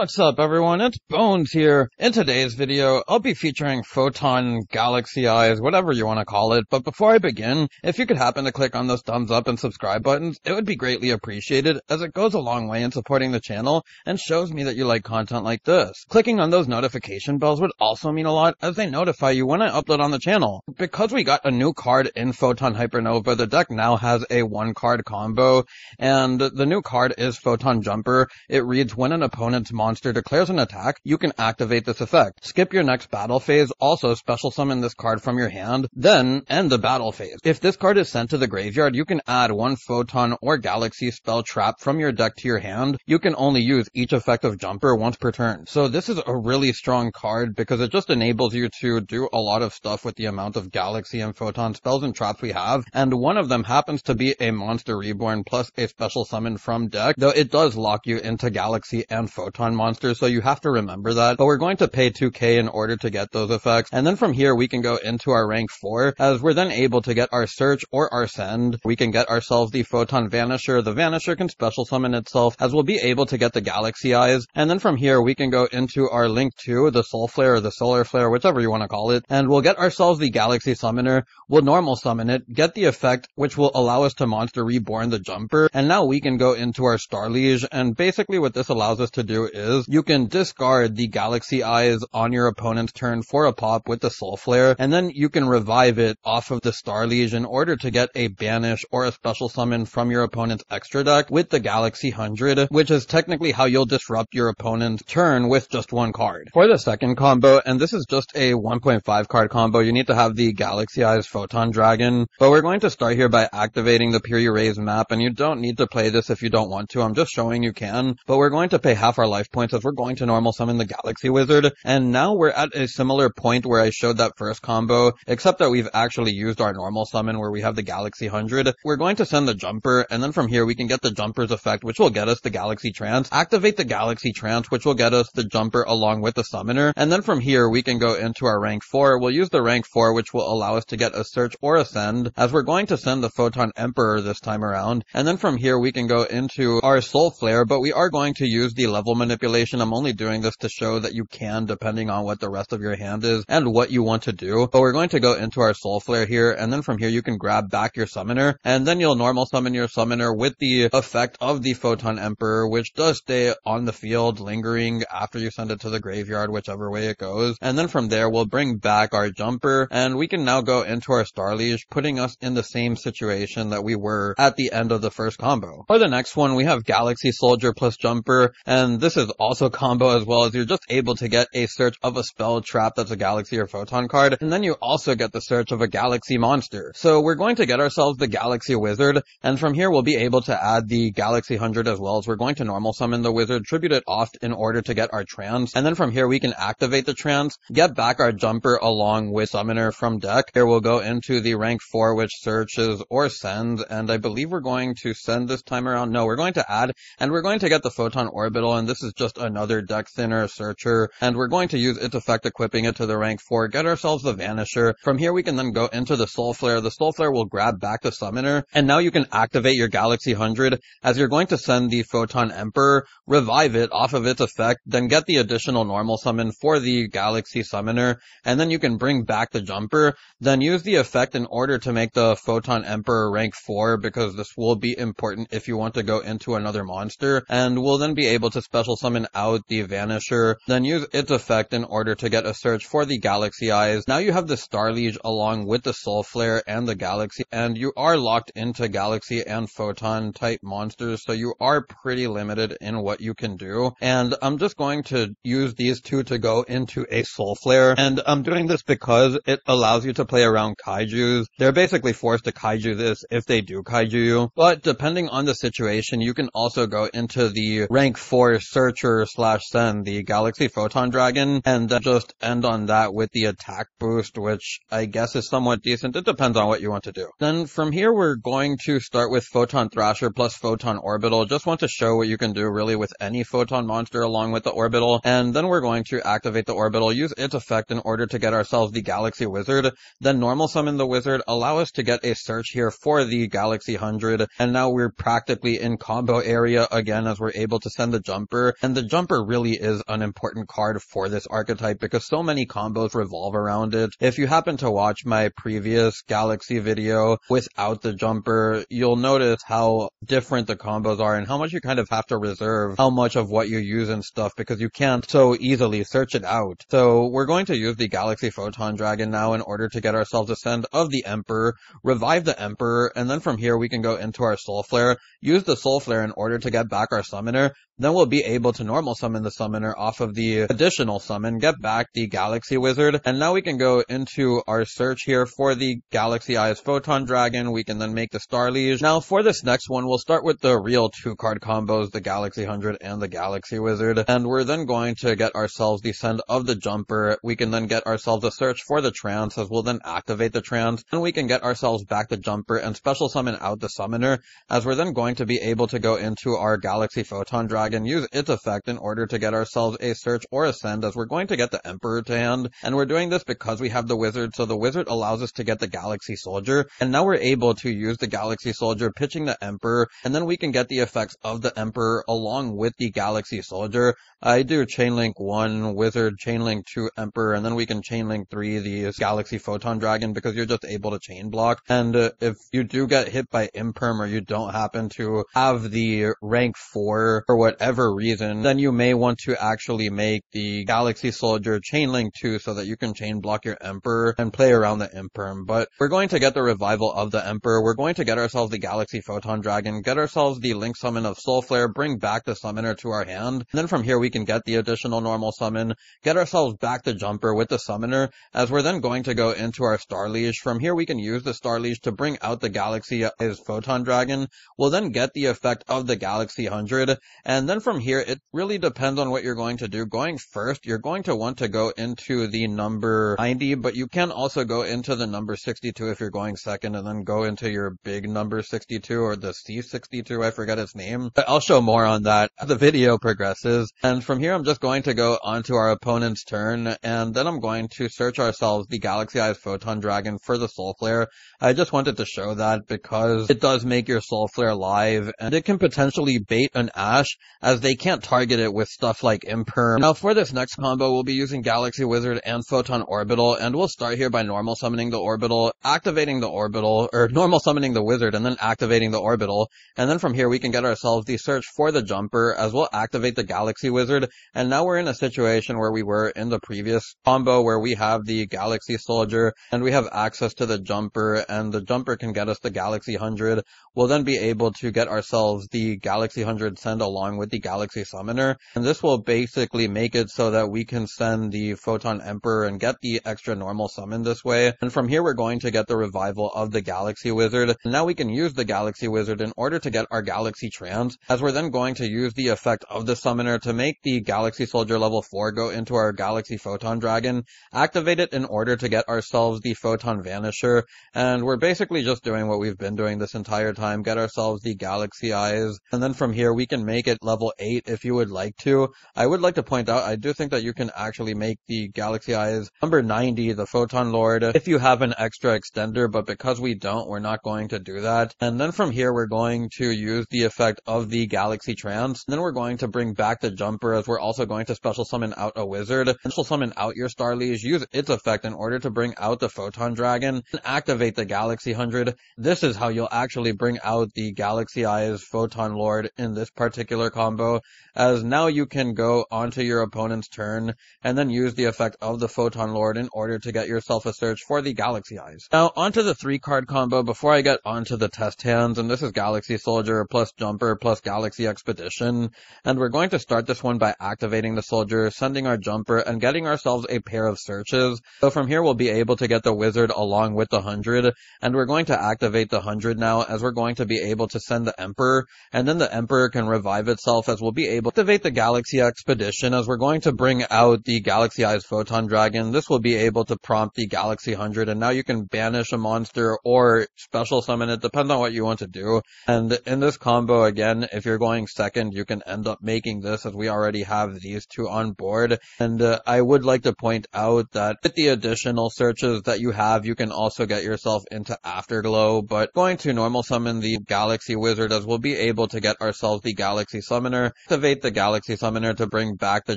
What's up everyone, it's Bones here. In today's video, I'll be featuring Photon Galaxy Eyes, whatever you want to call it, but before I begin, if you could happen to click on those thumbs up and subscribe buttons, it would be greatly appreciated as it goes a long way in supporting the channel and shows me that you like content like this. Clicking on those notification bells would also mean a lot as they notify you when I upload on the channel. Because we got a new card in Photon Hypernova, the deck now has a one card combo, and the new card is Photon Jumper. It reads when an opponent's monster declares an attack, you can activate this effect. Skip your next battle phase, also special summon this card from your hand, then end the battle phase. If this card is sent to the graveyard, you can add one photon or galaxy spell trap from your deck to your hand. You can only use each effect of jumper once per turn. So this is a really strong card because it just enables you to do a lot of stuff with the amount of galaxy and photon spells and traps we have. And one of them happens to be a monster reborn plus a special summon from deck, though it does lock you into galaxy and photon monsters, so you have to remember that. But we're going to pay 2k in order to get those effects. And then from here, we can go into our rank 4, as we're then able to get our search or our send. We can get ourselves the Photon Vanisher. The Vanisher can special summon itself, as we'll be able to get the Galaxy Eyes. And then from here, we can go into our link 2, the Solflare or the Solar Flare, whichever you want to call it. And we'll get ourselves the Galaxy Summoner. We'll normal summon it, get the effect, which will allow us to Monster Reborn the Jumper. And now we can go into our Starliege. And basically what this allows us to do is you can discard the Galaxy Eyes on your opponent's turn for a pop with the Solflare, and then you can revive it off of the Starliege in order to get a banish or a special summon from your opponent's extra deck with the Galaxy 100, which is technically how you'll disrupt your opponent's turn with just one card. For the second combo, and this is just a 1.5 card combo, you need to have the Galaxy Eyes Photon Dragon, but we're going to start here by activating the Piri Reis map, and you don't need to play this if you don't want to, I'm just showing you can, but we're going to pay half our life points as we're going to normal summon the Galaxy Wizard, and now we're at a similar point where I showed that first combo, except that we've actually used our normal summon where we have the Galaxy 100. We're going to send the Jumper, and then from here we can get the Jumper's effect, which will get us the Galaxy Trance, activate the Galaxy Trance, which will get us the Jumper along with the Summoner, and then from here we can go into our rank 4. We'll use the rank 4, which will allow us to get a Search or a Send, as we're going to send the Photon Emperor this time around, and then from here we can go into our Solflare, but we are going to use the level manipulation. I'm only doing this to show that you can depending on what the rest of your hand is and what you want to do. But we're going to go into our Solflare here, and then from here you can grab back your Summoner, and then you'll normal summon your Summoner with the effect of the Photon Emperor, which does stay on the field, lingering after you send it to the graveyard, whichever way it goes. And then from there, we'll bring back our Jumper, and we can now go into our Starliege, putting us in the same situation that we were at the end of the first combo. For the next one, we have Galaxy Soldier plus Jumper, and this is also combo as well as you're just able to get a search of a spell trap that's a galaxy or photon card, and then you also get the search of a galaxy monster. So we're going to get ourselves the galaxy wizard, and from here we'll be able to add the galaxy 100 as well as we're going to normal summon the wizard, tribute it off in order to get our trance, and then from here we can activate the trance, get back our jumper along with summoner from deck. Here we'll go into the rank 4 which searches or sends, and I believe we're going to send this time around. No, we're going to add, and we're going to get the photon orbital, and this is just another deck thinner searcher, and we're going to use its effect equipping it to the rank 4, get ourselves the Vanisher. From here we can then go into the Solflare. The Solflare will grab back the Summoner, and now you can activate your Galaxy 100 as you're going to send the Photon Emperor, revive it off of its effect, then get the additional normal summon for the Galaxy Summoner, and then you can bring back the Jumper, then use the effect in order to make the Photon Emperor rank 4 because this will be important if you want to go into another monster, and we'll then be able to special summon out the Vanisher, then use its effect in order to get a search for the Galaxy Eyes. Now you have the Starliege along with the Solflare and the Galaxy, and you are locked into Galaxy and Photon type monsters, so you are pretty limited in what you can do. And I'm just going to use these two to go into a Solflare, and I'm doing this because it allows you to play around Kaijus. They're basically forced to Kaiju this if they do Kaiju you, but depending on the situation, you can also go into the rank 4 Searcher slash Send, the Galaxy Photon Dragon, and then just end on that with the attack boost, which I guess is somewhat decent. It depends on what you want to do. Then from here, we're going to start with Photon Thrasher plus Photon Orbital. Just want to show what you can do really with any Photon monster along with the Orbital. And then we're going to activate the Orbital, use its effect in order to get ourselves the Galaxy Wizard. Then normal summon the Wizard, allow us to get a search here for the Galaxy 100. And now we're practically in combo area again as we're able to send the Jumper. And and the jumper really is an important card for this archetype because so many combos revolve around it. If you happen to watch my previous Galaxy video without the jumper, you'll notice how different the combos are and how much you kind of have to reserve how much of what you use and stuff because you can't so easily search it out. So we're going to use the Galaxy Photon Dragon now in order to get ourselves a send of the Emperor, revive the Emperor, and then from here we can go into our Solflare, use the Solflare in order to get back our Summoner, then we'll be able to normal summon the summoner off of the additional summon, get back the Galaxy Wizard, and now we can go into our search here for the Galaxy Eyes Photon Dragon. We can then make the Starliege. Now for this next one, we'll start with the real two card combos, the Galaxy 100 and the Galaxy Wizard, and we're then going to get ourselves the send of the Jumper. We can then get ourselves a search for the Trance, as we'll then activate the Trance, and we can get ourselves back the Jumper and special summon out the Summoner, as we're then going to be able to go into our Galaxy Photon Dragon use its effect in order to get ourselves a search or a send as we're going to get the Emperor to hand. And we're doing this because we have the Wizard, so the Wizard allows us to get the Galaxy Soldier. And now we're able to use the Galaxy Soldier pitching the Emperor, and then we can get the effects of the Emperor along with the Galaxy Soldier. I do Chainlink 1, Wizard, Chainlink 2, Emperor, and then we can Chainlink 3, the Galaxy Photon Dragon, because you're just able to chain block. And uh, if you do get hit by Imperm or you don't happen to have the rank 4 for whatever reason, then you may want to actually make the Galaxy Soldier chain link 2 so that you can chain block your Emperor and play around the Imperm. But we're going to get the revival of the Emperor. We're going to get ourselves the Galaxy Photon Dragon, get ourselves the Link Summon of Solflare, bring back the Summoner to our hand. And then from here we can get the additional normal summon, get ourselves back the jumper with the summoner, as we're then going to go into our Starliege. From here we can use the Starliege to bring out the Galaxy uh, as Photon Dragon. We'll then get the effect of the Galaxy 100, and then from here it really depends on what you're going to do. Going first, you're going to want to go into the number 90, but you can also go into the number 62 if you're going second, and then go into your big number 62 or the C62, I forget its name. I'll show more on that as the video progresses. And from here, I'm just going to go onto our opponent's turn, and then I'm going to search ourselves the Galaxy Eyes Photon Dragon for the Solflare. I just wanted to show that because it does make your Solflare live, and it can potentially bait an Ash, as they can't target it with stuff like Imperm. Now for this next combo, we'll be using Galaxy Wizard and Photon Orbital, and we'll start here by normal summoning the Orbital, activating the Orbital, or normal summoning the Wizard, and then activating the Orbital, and then from here we can get ourselves the search for the Jumper, as we'll activate the Galaxy Wizard, and now we're in a situation where we were in the previous combo where we have the Galaxy Soldier, and we have access to the Jumper, and the Jumper can get us the Galaxy 100. We'll then be able to get ourselves the Galaxy 100 send along with the Galaxy Summoner, and this will basically make it so that we can send the Photon Emperor and get the extra normal summon this way. And from here we're going to get the revival of the Galaxy Wizard. And now we can use the Galaxy Wizard in order to get our Galaxy Trance, as we're then going to use the effect of the Summoner to make the Galaxy Soldier level 4 go into our Galaxy Photon Dragon, activate it in order to get ourselves the Photon Vanisher, and we're basically just doing what we've been doing this entire time, get ourselves the Galaxy Eyes, and then from here we can make it level 8 if you would like to. I would like to point out, I do think that you can actually make the Galaxy Eyes number 90, the Photon Lord, if you have an extra extender, but because we don't, we're not going to do that. And then from here, we're going to use the effect of the Galaxy Trance. And then we're going to bring back the Jumper, as we're also going to special summon out a Wizard. Special summon out your Starliege, use its effect in order to bring out the Photon Dragon, and activate the Galaxy 100. This is how you'll actually bring out the Galaxy Eyes Photon Lord in this particular combo, as now you can go onto your opponent's turn, and then use the effect of the Photon Lord in order to get yourself a search for the Galaxy Eyes. Now, onto the three card combo before I get onto the test hands, and this is Galaxy Soldier plus Jumper plus Galaxy Expedition, and we're going to start this one by activating the Soldier, sending our Jumper, and getting ourselves a pair of searches. So from here we'll be able to get the Wizard along with the 100, and we're going to activate the 100 now, as we're going to be able to send the Emperor, and then the Emperor can revive itself, as we'll be activate the Galaxy Expedition, as we're going to bring out the Galaxy Eyes Photon Dragon. This will be able to prompt the Galaxy 100, and now you can banish a monster or special summon it, depends on what you want to do. And in this combo, again, if you're going second, you can end up making this, as we already have these two on board. And uh, I would like to point out that with the additional searches that you have, you can also get yourself into Afterglow, but going to normal summon the Galaxy Wizard, as we'll be able to get ourselves the Galaxy Summoner, activate activate the Galaxy Summoner to bring back the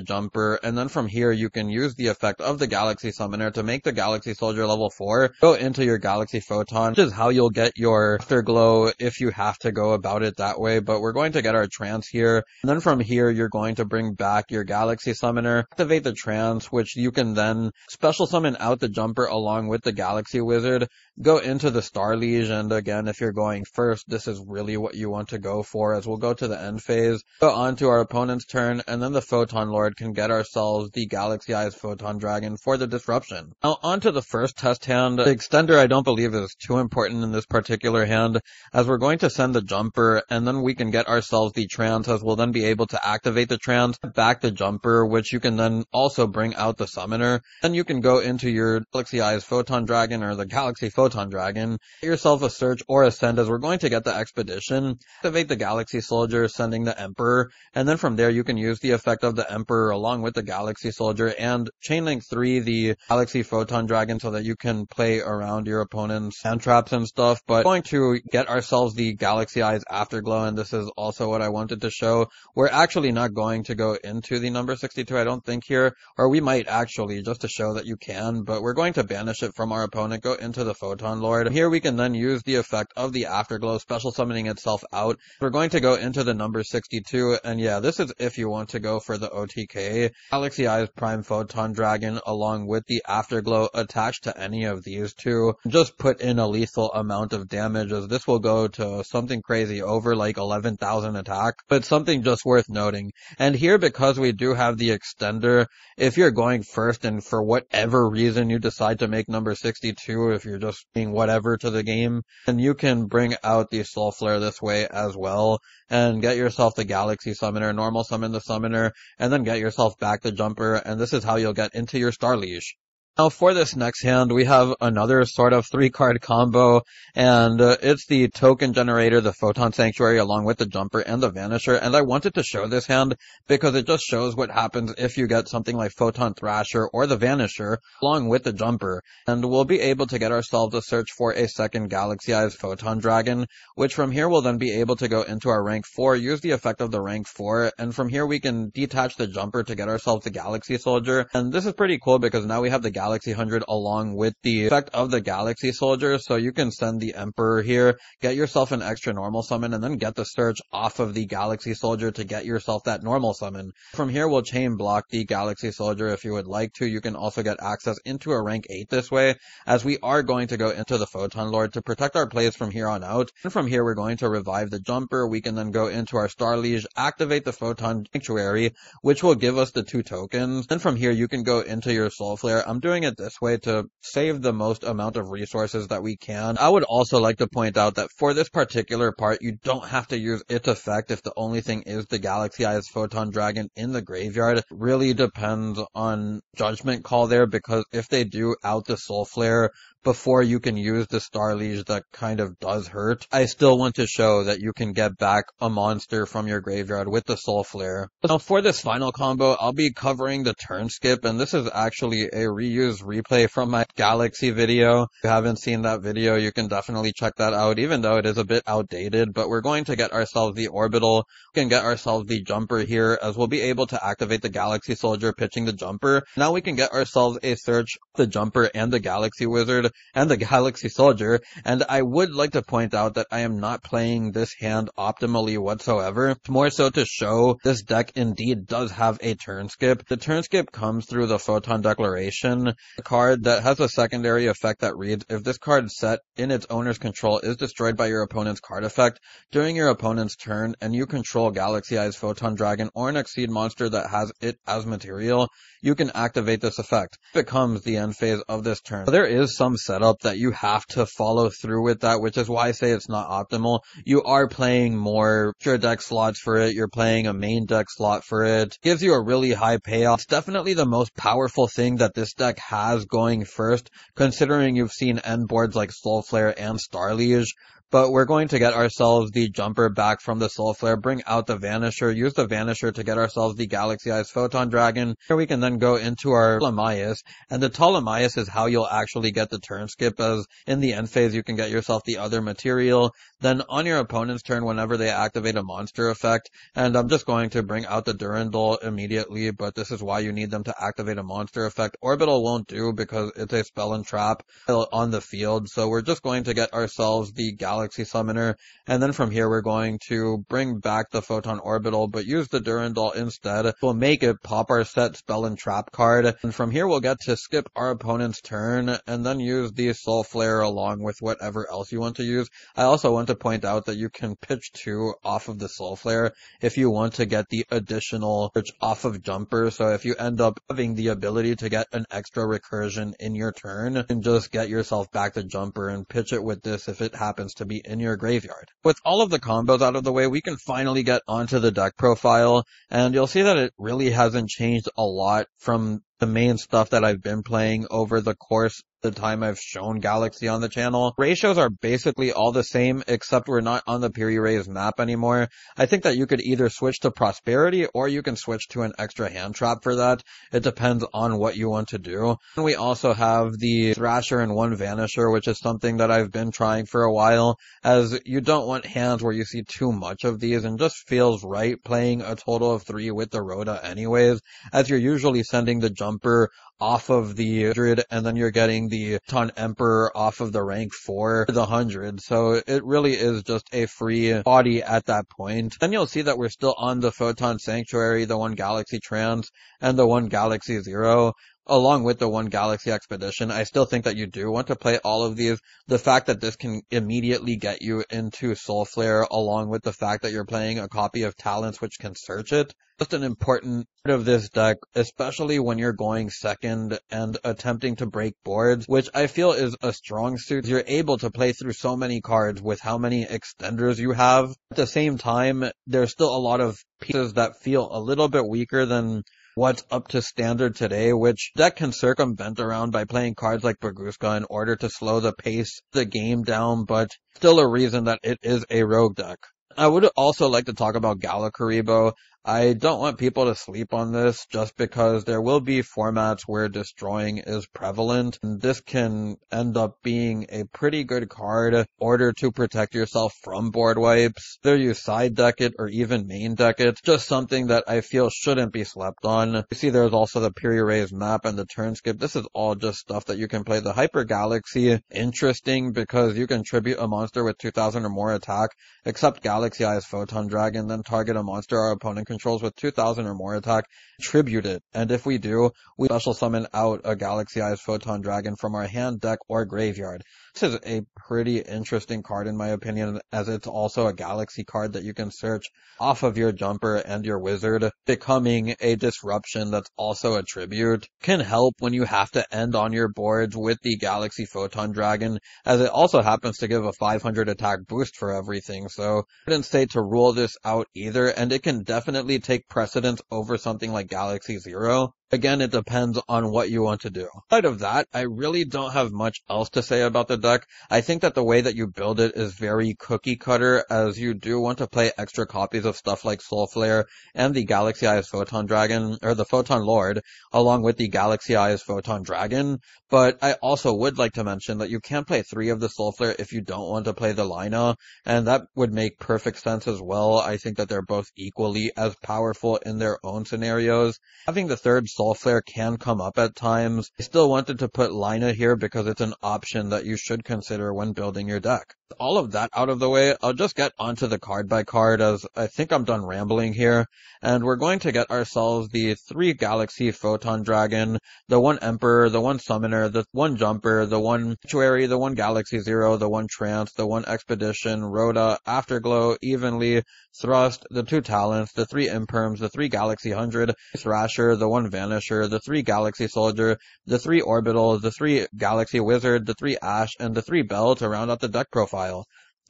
jumper, and then from here you can use the effect of the Galaxy Summoner to make the Galaxy Soldier level 4, go into your Galaxy Photon, which is how you'll get your Afterglow if you have to go about it that way, but we're going to get our Trance here, and then from here you're going to bring back your Galaxy Summoner, activate the Trance, which you can then special summon out the jumper along with the Galaxy Wizard, go into the Starliege, and again, if you're going first, this is really what you want to go for, as we'll go to the end phase, go on to our opponent's turn, and then the Photon Lord can get ourselves the Galaxy Eyes Photon Dragon for the disruption. Now, on to the first test hand. The extender I don't believe is too important in this particular hand, as we're going to send the jumper, and then we can get ourselves the trance, as we'll then be able to activate the trance, back the jumper, which you can then also bring out the summoner. Then you can go into your Galaxy Eyes Photon Dragon, or the Galaxy Photon Dragon, get yourself a search or a send, as we're going to get the expedition, activate the Galaxy Soldier, sending the Emperor, and then from there you can use the effect of the Emperor along with the Galaxy Soldier, and Chain Link 3, the Galaxy Photon Dragon, so that you can play around your opponent's hand traps and stuff, but going to get ourselves the Galaxy Eyes Afterglow, and this is also what I wanted to show. We're actually not going to go into the number 62, I don't think here, or we might actually, just to show that you can, but we're going to banish it from our opponent, go into the Photon Lord. Here we can then use the effect of the Afterglow, special summoning itself out. We're going to go into the number 62, and yeah, this is if you want to go for the OTK. Galaxy Eyes Prime Photon Dragon along with the Afterglow attached to any of these two. Just put in a lethal amount of damage as this will go to something crazy over like 11,000 attack, but something just worth noting. And here because we do have the extender, if you're going first and for whatever reason you decide to make number 62, if you're just being whatever to the game, then you can bring out the Solflare this way as well and get yourself the Galaxy Summoner, normal summon the Summoner, and then get yourself back the Jumper, and this is how you'll get into your Starliege. Now for this next hand, we have another sort of three card combo, and uh, it's the token generator, the Photon Sanctuary, along with the Jumper and the Vanisher, and I wanted to show this hand because it just shows what happens if you get something like Photon Thrasher or the Vanisher along with the Jumper, and we'll be able to get ourselves a search for a second Galaxy Eyes Photon Dragon, which from here we'll then be able to go into our rank 4, use the effect of the rank 4, and from here we can detach the Jumper to get ourselves the Galaxy Soldier, and this is pretty cool because now we have the Galaxy 100 along with the effect of the Galaxy Soldier, so you can send the Emperor here, get yourself an extra normal summon, and then get the Search off of the Galaxy Soldier to get yourself that normal summon. From here, we'll chain block the Galaxy Soldier if you would like to. You can also get access into a rank 8 this way, as we are going to go into the Photon Lord to protect our plays from here on out. And from here, we're going to revive the Jumper. We can then go into our Starliege, activate the Photon Sanctuary, which will give us the two tokens. Then from here, you can go into your Solflare. I'm doing doing it this way to save the most amount of resources that we can. I would also like to point out that for this particular part, you don't have to use its effect if the only thing is the Galaxy Eyes Photon Dragon in the graveyard. It really depends on judgment call there because if they do out the Solflare, before you can use the Starliege that kind of does hurt. I still want to show that you can get back a monster from your graveyard with the Solflare. Now for this final combo, I'll be covering the turn skip, and this is actually a reused replay from my Galaxy video. If you haven't seen that video, you can definitely check that out, even though it is a bit outdated, but we're going to get ourselves the Orbital, we can get ourselves the Jumper here, as we'll be able to activate the Galaxy Soldier pitching the Jumper. Now we can get ourselves a search, the Jumper and the Galaxy Wizard, and the Galaxy Soldier, and I would like to point out that I am not playing this hand optimally whatsoever. More so to show this deck indeed does have a turn skip. The turn skip comes through the Photon Declaration, a card that has a secondary effect that reads, if this card set in its owner's control is destroyed by your opponent's card effect during your opponent's turn, and you control Galaxy Eyes Photon Dragon or an Exceed monster that has it as material, you can activate this effect. It becomes the end phase of this turn. There is some setup that you have to follow through with that, which is why I say it's not optimal. You are playing more pure deck slots for it. You're playing a main deck slot for it. Gives you a really high payoff. It's definitely the most powerful thing that this deck has going first, considering you've seen end boards like Solflare and Starliege but we're going to get ourselves the jumper back from the Solflare, bring out the Vanisher, use the Vanisher to get ourselves the Galaxy Eyes Photon Dragon. Here we can then go into our Ptolemaeus, and the Ptolemaeus is how you'll actually get the turn skip, as in the end phase you can get yourself the other material. Then on your opponent's turn, whenever they activate a monster effect, and I'm just going to bring out the Durandal immediately, but this is why you need them to activate a monster effect. Orbital won't do because it's a spell and trap on the field, so we're just going to get ourselves the Galaxy Summoner, and then from here we're going to bring back the Photon Orbital, but use the Durandal instead. We'll make it pop our set spell and trap card, and from here we'll get to skip our opponent's turn, and then use the Solflare along with whatever else you want to use. I also want to point out that you can pitch two off of the Solflare if you want to get the additional pitch off of Jumper, so if you end up having the ability to get an extra recursion in your turn, and just get yourself back to Jumper and pitch it with this if it happens to be in your graveyard. With all of the combos out of the way, we can finally get onto the deck profile, and you'll see that it really hasn't changed a lot from the main stuff that I've been playing over the course the time I've shown Galaxy on the channel. Ratios are basically all the same, except we're not on the Piri-Reis map anymore. I think that you could either switch to Prosperity, or you can switch to an extra hand trap for that. It depends on what you want to do. And we also have the Thrasher and one Vanisher, which is something that I've been trying for a while, as you don't want hands where you see too much of these, and just feels right playing a total of three with the Rhoda anyways, as you're usually sending the jumper off of the 100 and then you're getting the Ton Emperor off of the rank 4 the 100. So it really is just a free body at that point. Then you'll see that we're still on the Photon Sanctuary, the one Galaxy Trance, and the one Galaxy Zero along with the one Galaxy Expedition, I still think that you do want to play all of these. The fact that this can immediately get you into Solflare, along with the fact that you're playing a copy of Talents which can search it, just an important part of this deck, especially when you're going second and attempting to break boards, which I feel is a strong suit. You're able to play through so many cards with how many extenders you have. At the same time, there's still a lot of pieces that feel a little bit weaker than what's up to standard today, which deck can circumvent around by playing cards like Bagooska in order to slow the pace the game down, but still a reason that it is a rogue deck. I would also like to talk about Galakaribo. I don't want people to sleep on this just because there will be formats where destroying is prevalent. And this can end up being a pretty good card in order to protect yourself from board wipes. Whether you side deck it or even main deck it, just something that I feel shouldn't be slept on. You see there's also the Piri Reis map and the turn skip. This is all just stuff that you can play. The Hyper Galaxy, interesting because you can tribute a monster with 2000 or more attack, except Galaxy Eyes Photon Dragon, then target a monster our opponent controls with 2000 or more attack, tribute it. And if we do, we special summon out a Galaxy Eyes Photon Dragon from our hand, deck, or graveyard. This is a pretty interesting card in my opinion, as it's also a Galaxy card that you can search off of your Jumper and your Wizard, becoming a disruption that's also a tribute. Can help when you have to end on your boards with the Galaxy Photon Dragon, as it also happens to give a 500 attack boost for everything, so I wouldn't say to rule this out either, and it can definitely take precedence over something like Galaxy Zero. Again, it depends on what you want to do. Outside of that, I really don't have much else to say about the deck. I think that the way that you build it is very cookie cutter, as you do want to play extra copies of stuff like Solflare and the Galaxy Eyes Photon Dragon, or the Photon Lord, along with the Galaxy Eyes Photon Dragon. But I also would like to mention that you can play three of the Solflare if you don't want to play the Lina, and that would make perfect sense as well. I think that they're both equally as powerful in their own scenarios. Having the third Soul Soul can come up at times. I still wanted to put Lina here because it's an option that you should consider when building your deck all of that out of the way, I'll just get onto the card by card as I think I'm done rambling here. And we're going to get ourselves the three Galaxy Photon Dragon, the one Emperor, the one Summoner, the one Jumper, the one Sanctuary, the one Galaxy Zero, the one Trance, the one Expedition, Rhoda, Afterglow, Evenly, Thrust, the two Talents, the three Imperms, the three Galaxy Hundred, Thrasher, the one Vanisher, the three Galaxy Soldier, the three Orbital, the three Galaxy Wizard, the three Ash, and the three Bell to round out the deck profile.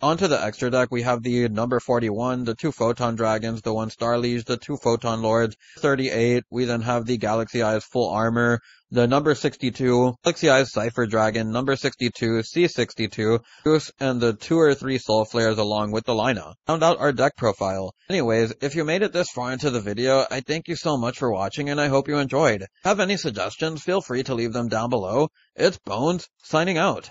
Onto the extra deck, we have the number 41, the two Photon Dragons, the one Starliege, the two Photon Lords. 38, we then have the Galaxy Eyes full armor, the number 62, Galaxy Eyes Cypher Dragon, number 62, C62, Goose, and the two or three Solflares along with the Lina. Found out our deck profile. Anyways, if you made it this far into the video, I thank you so much for watching and I hope you enjoyed. Have any suggestions, feel free to leave them down below. It's Bones, signing out.